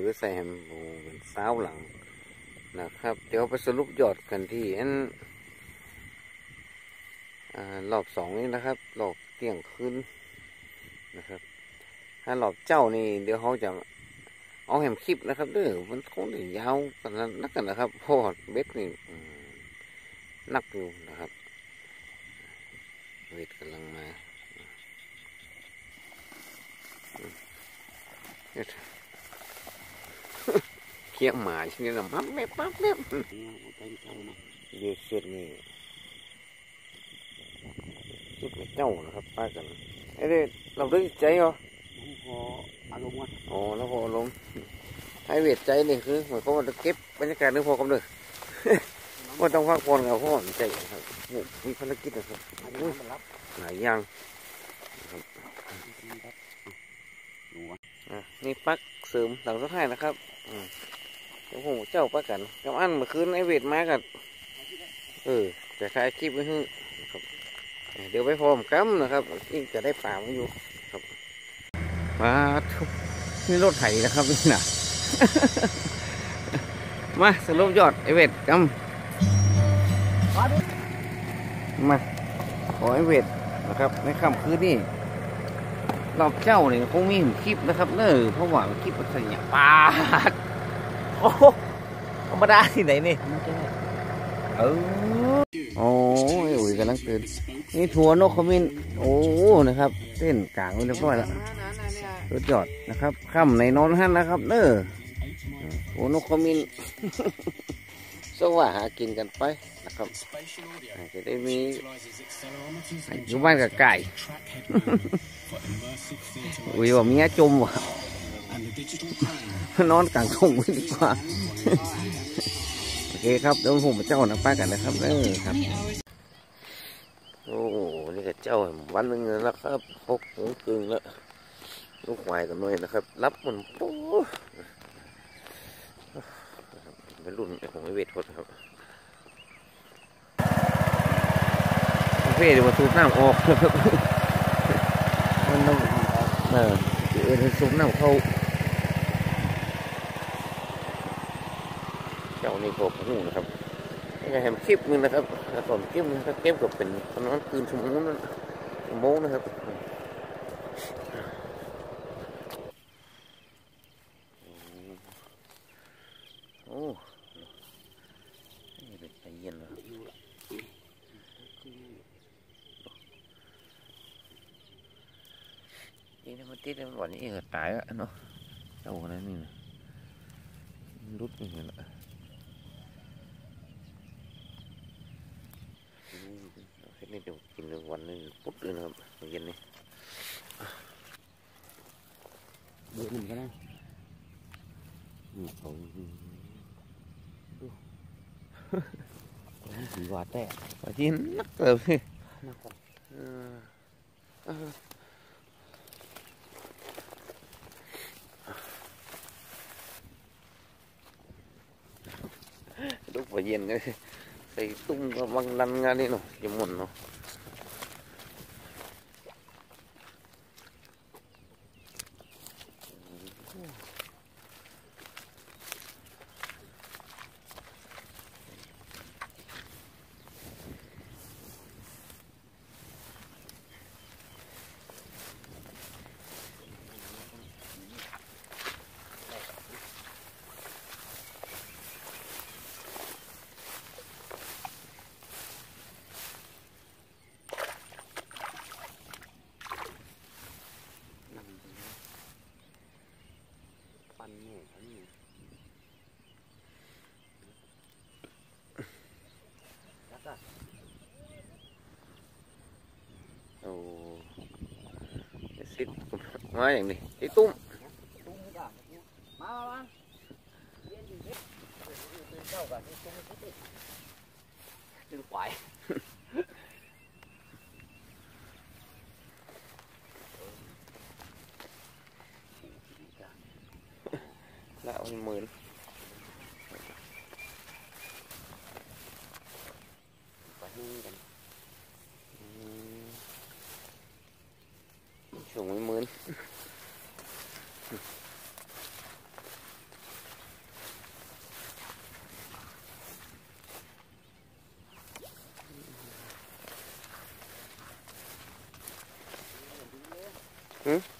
นี่เวทไว้ใส่แฮมโอ้เป็นสาวหลังนะครับ เดี๋ยวไปสรุปยอดกันที่อันอ่ารอบสองนี้นะครับรอบเที่ยงคืนนะครับ ถ้ารอบเจ้านี่เดี๋ยวเขาจะเอาแฮมคลิปนะครับเด้อมันคงจะยาวกันนั้นนักกันนะครับพราะว่าเบ็ดนี่หนักอยู่นะครับเวทกำลังมาอื คียงหมาชนิดนั้นปั๊บแม่ปั๊บเดี๋ยวเสร็จนี่จุดเจ้านะครับป้ากันไอ้เด็เราได้ใจเหรอพออารมณ์ว่าอ๋อแล้วพอลงให้เวทใจนี่คือเหมือนเขาจะเก็บบรรยากาศนึกพอกำเนิดว่าต้องพักผ่อนกับพ่อใจครับมีภารกิจนะครับหลายอย่างนี่ปักเสริมหลังสุดท้ายนะครับอื เดี๋ยวผมเจ้าปักกันกำอันเมื่อคืนไอเวทมากันเออจะถ่ายคลิปไว้ให้ครับเดี๋ยวไปพร้อมกันนะครับนี่จะได้ป่ามาอยู่ครับมาทุกนี่รถไถนะครับนี่นะมาสรุปยอดไอเวทกำมมาขอไอเวทนะครับในค่ำคืนนี้รอบเจ้าเนี่ยคงมีคลิปนะครับเนอะเพราะว่าคลิปมันสัญญาปาด โอ้โหธรรมดาที่ไหนนี่เออโอ้ยอุ๋ยกำลังตื่นนี่ทัวนกขมิ้นโอ้นะครับ เต้นกลางไว้เรียบร้อยแล้วรถจอดนะครับค่ำในนอนหันนะครับเนอโอ้นกขมิ้นสว่าหากินกันไปนะครับจะได้มีอยู่บ้านกับไก่ อุ้ยว่าเมียจมว่ะ นอนกลางทุ่งไว้ดีกว่า โอเคครับเดี๋ยวผมเจ้านะป้ากันนะครับเออครับ โอ้นี่ก็เจ้าวันหนึ่งแล้วครับหกโมงครึ่งแล้วลูกควายกันหน่อยนะครับ รับมันปูเป็นรุ่นของไอเวทพดครับเวทเดี๋ยวมาสูบน้ำออกนะครับมันต้องเออ เอ็นสูงน้ำเข้าเจ้านี่ผมหูนะครับนี่ก็แฮมคลิปนึงนะครับแล้วตอนคลิปนึงก็เก็บกับเป็นประมาณคืนชั่วโมงนั้นชั่วโมงนะครับโอ้นี่เป็นใจเย็นนะครับนี่ นะมันติดแล้วมันหวานนี่ก็ตายแล้วเนาะเจ้าคนนั้นนี่นะมันรุดอย่างเงี้ยนะเฮ็ดนี่เดี๋ยวกินเลยวันนึงปุ๊บเลยนะครับมื้อเย็นนี่เดือดหนึ่งก็ได้อืมเอาสีหวานแต่ไปที่นักเติบสิน่ากลัวเออ เออลูกไปเย็นเล ยใส่ตุ้มก็บัง เป็นหมื่นกว่าที่กันสูงไม่หมื่นอืม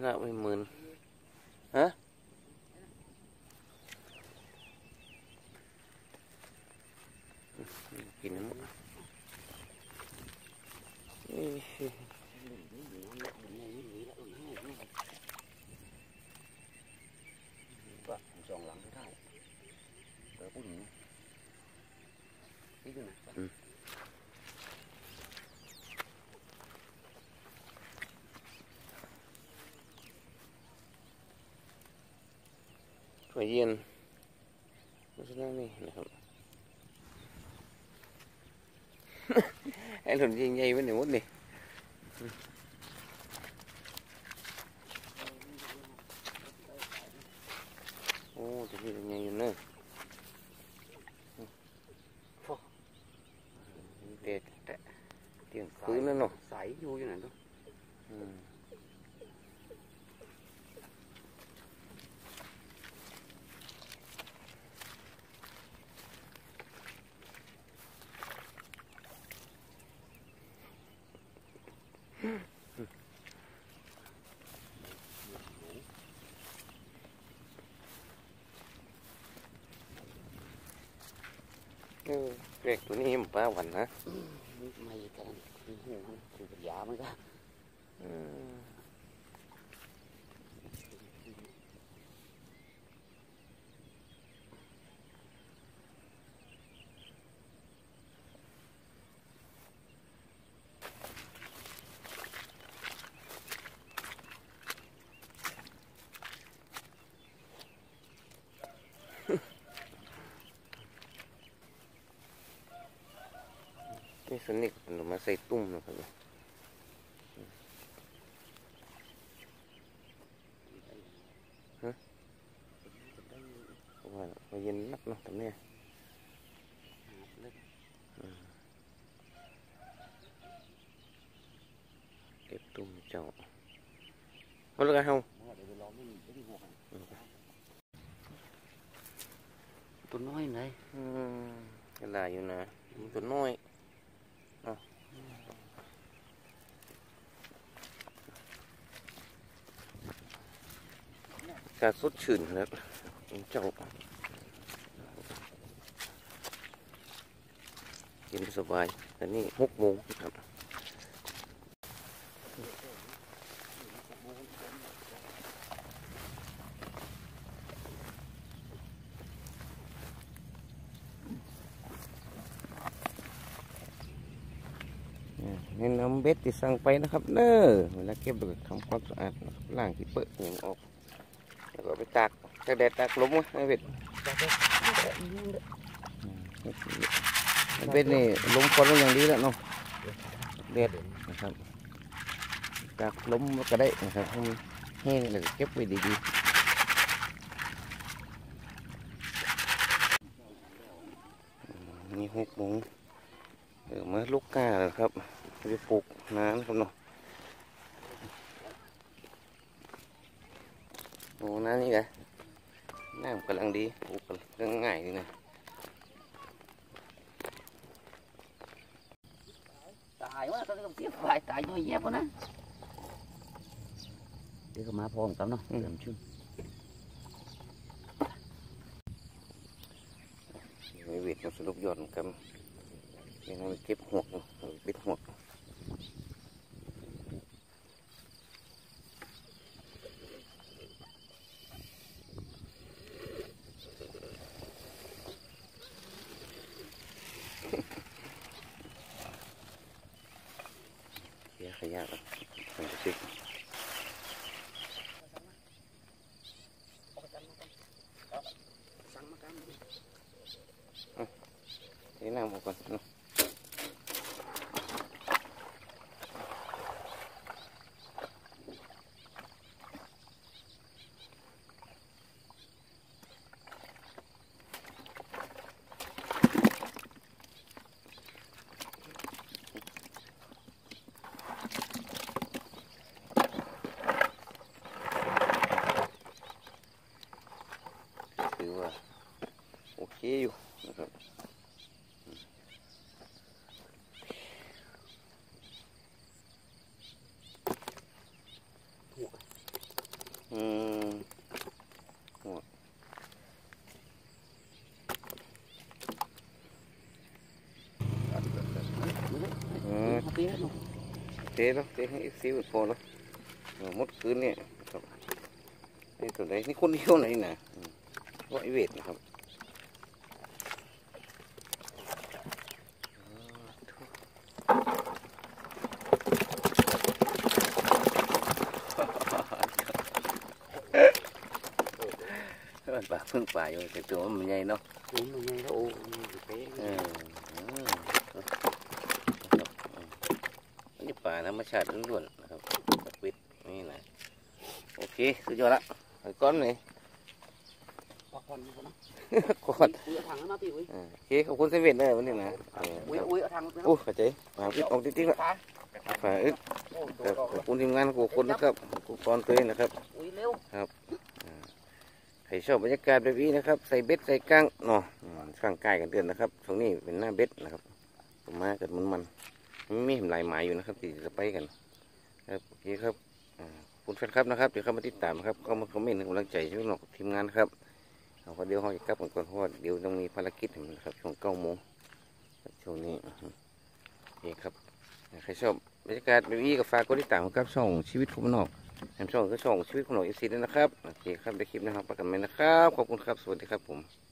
ลงห้องไว้แล้วครับนี่เวนี้โอ้หน้ามันยุบหน่อยนี่มันยุบตัวไอ้เหมุนเอนะ ละไปหมื่นฮะกินน้ำเอ้ย ก็สองหลังไม่ได้เปิดปุ่นนี่ดูนะ ถั่วเย็นเพราะฉะนั้นนี่นะครับไอ้หล่นยิงใหญ่ไปไหนหมดนี่โอ้จะมีใหญ่อยู่เนอะเด็ดแต่เตียงคืนแล้วเนาะใสอยู่อยู่ไหนตัวอืมเออ เด็กตัวนี้มันป้าหวันนะไม่กันคือหูคือปัญญามันก็อืม สนิทมันเอามาใส่ตุ้มนะครับเพราะว่ามันเย็นนักเนาะตรงเนี้ยเก็บตุ้มเจ้ามาเลยกันเฮาเดี๋ยวไปลองไม่มีไม่มีหัวกันตัวน้อยไหนอืมเวลาอยู่นะมันตัวน้อยเนาะ กาสดชื่นครับเจ้าเย็นสบายแต่นี่หกโมงครับนี่น้ำเบ็ดที่สั่งไปนะครับเน้อเวลาเก็บดูทำความสะอาดล้างที่เปิดอย่างออก ก็ไปตากตากแดดตากลมไอ้เบ็ดเบ็ดนี่ลมคนอย่างดีแล้วเนาะแดดนะครับตากลมก็ได้นะครับให้มันแห้งแล้วเก็บไว้ดีๆนี่หกโมงเออมาลูกกาแล้วครับไปปลูกน้ำครับเนาะ โอ้น้ำนี่ไงน้ำกำลังดีปลูกกำลังง่ายดีนะตายว่าตอนนี้ก็เสียฝ่ายตายด้วยแย่ปะนะเดี๋ยวก็มาพร้อมกันเนาะเติมชุ่มมีเวทมาสรุปยอดกันยังไงเก็บหวกขยะนะมันจะซิก สั่งมากัน นี่นั่งมาก่อนเนาะถือว่า โอ เคอยู่นะครับอืมหัวอืมมาตีให้หนูเทแล้วเทให้อีกซิวพอแล้วมดคืนเนี่ยครับนี่ตัวไหนนี่คนเดียวไหนนะว่าไอเวทนะครับเออป่าเพิ่งป่าอยู่แต่ตัวมันใหญ่เนาะหนูมันไงแล้วโอ้ยเป๊ะเอออืมอันนี้ป่าธรรมชาติล้วนๆนะครับปักวิดนี่นะโอเคสุดยอดละไปก้อนเลยพักผ่อนอยู่นะก้อนอุ้ยเอาถังมาตีอุ้ยอ่าโอเคขอบคุณเซเว่นเลยวันนี้นะเอออุ้ยอุ้ยเอาถังมาโอ้เข้าใจมาพิดออกติ๊กๆละขาฝากอึกโอ้ครับขอบคุณทีมงานของคนนะครับกูกรตัวเองนะครับอุ้ยเร็ว ใครชอบบรรยากาศแบบนี้นะครับ ใส่เบ็ดใส่ก้างเนาะข้างกายกันเดือนนะครับช่วงนี้เป็นหน้าเบ็ดนะครับผมมาเกิดมันมันมันมีหลายหมายอยู่นะครับที่จะไปกันครับโอเคครับคุณแฟนครับนะครับเดี๋ยวเข้ามาติดตามนะครับเข้ามาคอมเมนต์กำลังใจช่วยหนอกทีมงานครับเอาเดี๋ยวเขาจะกลับกันก่อนเพราะว่าเดี๋ยวต้องมีภารกิจนะครับช่วงเก้าโมงช่วงนี้โอเคครับใครชอบบรรยากาศแบบนี้ก็ฝากกดติดตามครับช่องชีวิตคนนอก แอมช่องก็ช่องชีวิตคนนอกเอฟซีด้วยนะครับโอเคครับในคลิปนะครับประกันไหมนะครับ ขอบคุณครับ สวัสดีครับผม